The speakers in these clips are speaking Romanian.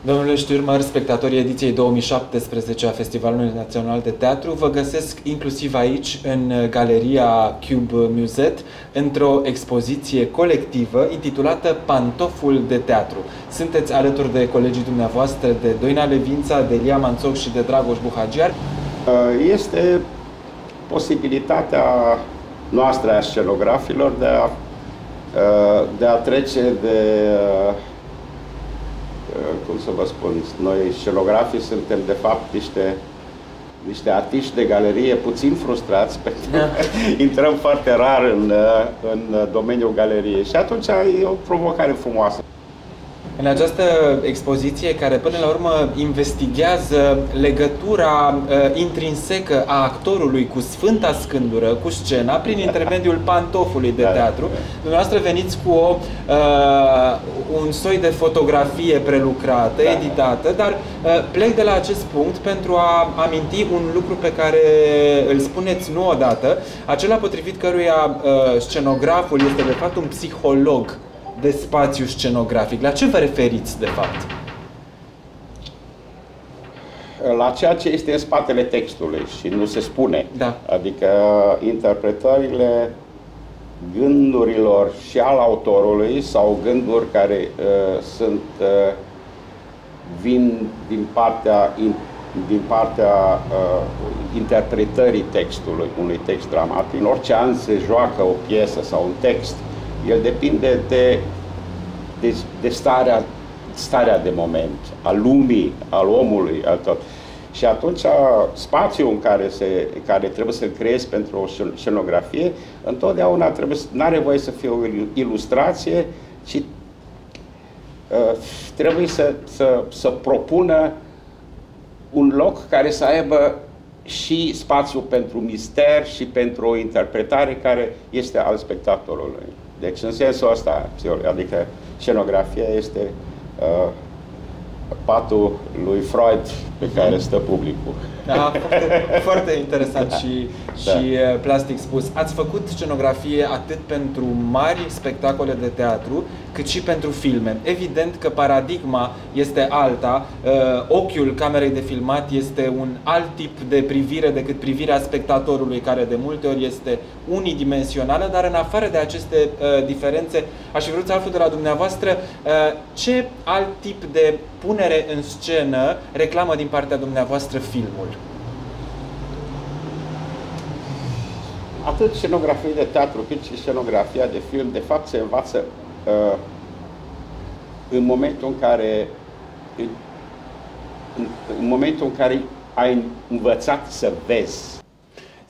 Domnule Stürmer, spectatorii ediției 2017 a Festivalului Național de Teatru vă găsesc inclusiv aici, în Galeria Cube Muset, într-o expoziție colectivă intitulată Pantoful de Teatru. Sunteți alături de colegii dumneavoastră de Doina Levința, de Elia Manțoc și de Dragoș Buhagiar. Este posibilitatea noastră a scenografilor de a, de a trece de cum să vă spun, noi scenografii suntem de fapt niște niște artiști de galerie puțin frustrați pentru că da. intrăm foarte rar în, în domeniul galeriei și atunci e o provocare frumoasă. În această expoziție, care până la urmă investigează legătura uh, intrinsecă a actorului cu Sfânta Scândură, cu scena, prin intermediul pantofului de da, teatru, da. dumneavoastră veniți cu o, uh, un soi de fotografie prelucrată, da, editată, dar uh, plec de la acest punct pentru a aminti un lucru pe care îl spuneți nu odată, acela potrivit căruia uh, scenograful este de fapt un psiholog de spațiu scenografic. La ce vă referiți, de fapt? La ceea ce este în spatele textului și nu se spune. Da. Adică interpretările gândurilor și al autorului sau gânduri care uh, sunt uh, vin din partea din partea uh, interpretării textului unui text dramatic. În orice an se joacă o piesă sau un text el depinde de, de, de starea, starea de moment, a lumii, al omului, al tot. Și atunci spațiul în care, se, care trebuie să-l creezi pentru o scenografie, întotdeauna trebuie, nu are voie să fie o ilustrație, ci uh, trebuie să, să, să propună un loc care să aibă și spațiu pentru mister și pentru o interpretare care este al spectatorului. Deci, în sensul ăsta, adică scenografia este uh, patul lui Freud pe care stă publicul. Da, foarte, foarte interesant și, da. și uh, plastic spus. Ați făcut scenografie atât pentru mari spectacole de teatru, cât și pentru filme. Evident că paradigma este alta, uh, ochiul camerei de filmat este un alt tip de privire decât privirea spectatorului, care de multe ori este unidimensională, dar în afară de aceste uh, diferențe, aș fi vrut să aflu de la dumneavoastră ce alt tip de punere în scenă reclamă din partea dumneavoastră filmul? Atât scenografia de teatru cât și scenografia de film, de fapt, se învață uh, în momentul în care în, în momentul în care ai învățat să vezi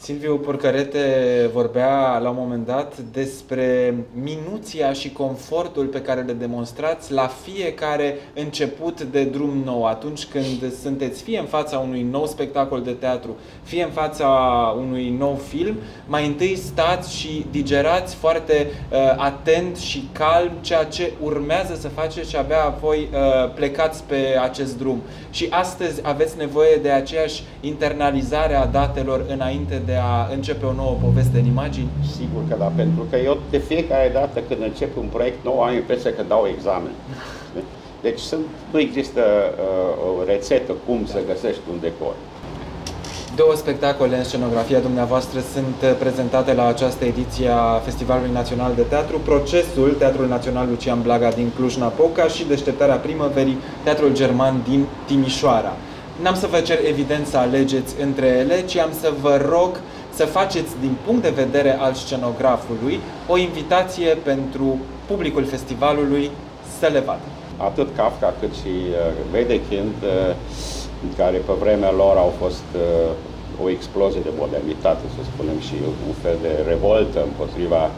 Silviu Porcărete vorbea la un moment dat despre minuția și confortul pe care le demonstrați la fiecare început de drum nou, atunci când sunteți fie în fața unui nou spectacol de teatru, fie în fața unui nou film, mai întâi stați și digerați foarte uh, atent și calm ceea ce urmează să faceți și abia apoi uh, plecați pe acest drum. Și astăzi aveți nevoie de aceeași internalizare a datelor înainte de a începe o nouă poveste în imagini? Sigur că da, pentru că eu de fiecare dată când încep un proiect nou am impresia că dau examen. Deci sunt, nu există uh, o rețetă cum să găsești un decor. Două spectacole în scenografia dumneavoastră sunt uh, prezentate la această ediție a Festivalului Național de Teatru, Procesul, Teatrul Național Lucian Blaga din Cluj-Napoca și Deșteptarea Primăverii, Teatrul German din Timișoara. N-am să vă cer evident să alegeți între ele, ci am să vă rog să faceți din punct de vedere al scenografului o invitație pentru publicul festivalului să le vadă. Atât Kafka cât și uh, Wedekind, uh, care pe vremea lor au fost uh, o explozie de modernitate, să spunem, și un fel de revoltă împotriva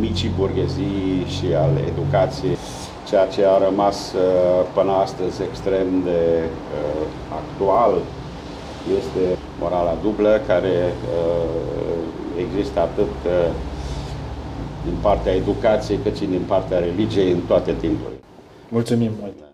micii burghezii și al educației ceea ce a rămas uh, până astăzi extrem de uh, actual este morala dublă care uh, există atât din partea educației cât și din partea religiei în toate timpurile. Mulțumim mult!